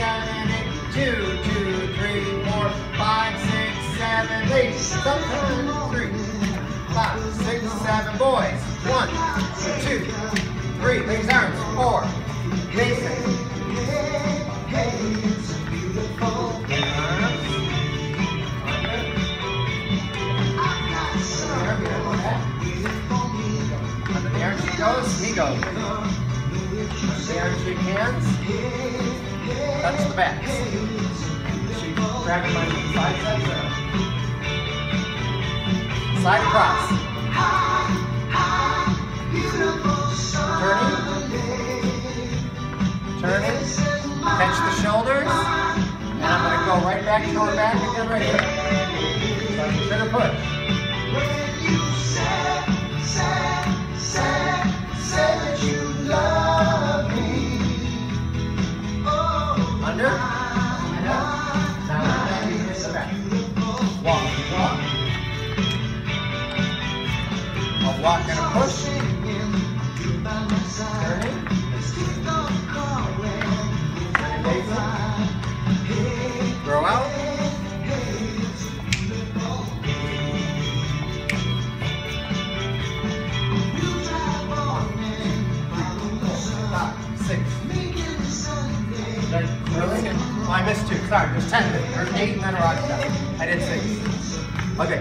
seven, eight. Two, two, three, four, five, six, seven, eight. Sometimes three, five, six, seven. Boys. One, two, three. Raise arms. Four. Basic. There she goes, he goes. There she hands. Touch the back. She grabbing my side, side, side. Side across. Turning. Turning. Catch the shoulders. And I'm going to go right back to her back again right here. So I can trigger push. Walk, and a push. Really? Oh, I missed two. Sorry, there's ten. There's eight and then a rock down. I did six. Okay.